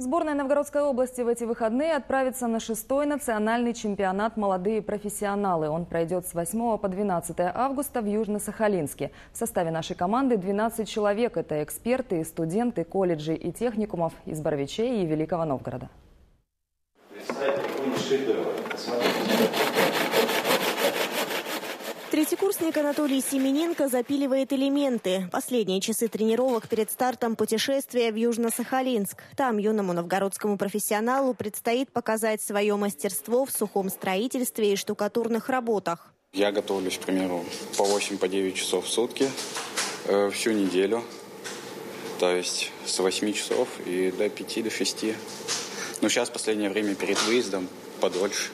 Сборная Новгородской области в эти выходные отправится на шестой национальный чемпионат «Молодые профессионалы». Он пройдет с 8 по 12 августа в Южно-Сахалинске. В составе нашей команды 12 человек. Это эксперты студенты колледжей и техникумов из Боровичей и Великого Новгорода. Представьте, Третьекурсник Анатолий Семененко запиливает элементы. Последние часы тренировок перед стартом путешествия в Южно-Сахалинск. Там юному новгородскому профессионалу предстоит показать свое мастерство в сухом строительстве и штукатурных работах. Я готовлюсь, к примеру, по 8-9 по часов в сутки э, всю неделю. То есть с 8 часов и до 5 до 6. Но сейчас в последнее время перед выездом подольше.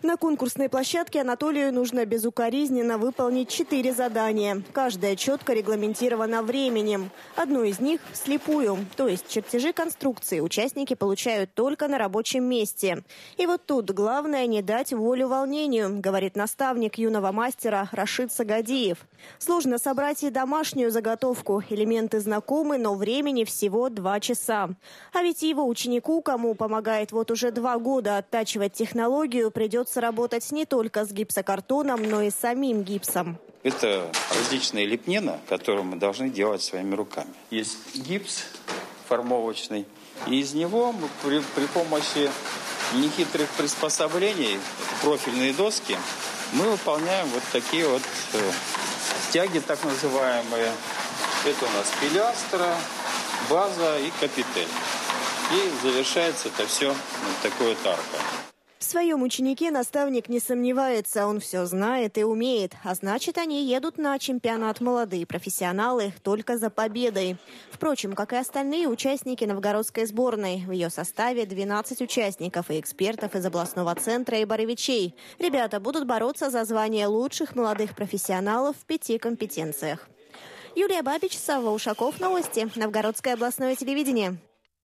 На конкурсной площадке Анатолию нужно безукоризненно выполнить четыре задания. Каждое четко регламентировано временем. Одно из них – слепую, то есть чертежи конструкции участники получают только на рабочем месте. И вот тут главное не дать волю волнению, говорит наставник юного мастера Рашид Сагадиев. Сложно собрать и домашнюю заготовку. Элементы знакомы, но времени всего два часа. А ведь его ученику, кому помогает вот уже два года оттачивать технологию, придется придется работать не только с гипсокартоном, но и с самим гипсом. Это различные лепнина, которые мы должны делать своими руками. Есть гипс формовочный, и из него мы при, при помощи нехитрых приспособлений, профильные доски, мы выполняем вот такие вот э, стяги так называемые. Это у нас пилястра, база и капитель. И завершается это все вот такой вот аркой. В своем ученике наставник не сомневается, он все знает и умеет, а значит, они едут на чемпионат молодые профессионалы только за победой. Впрочем, как и остальные участники новгородской сборной, в ее составе 12 участников и экспертов из областного центра и Боровичей. Ребята будут бороться за звание лучших молодых профессионалов в пяти компетенциях. Юлия Бабич, Савва Ушаков, Новости. Новгородское областное телевидение.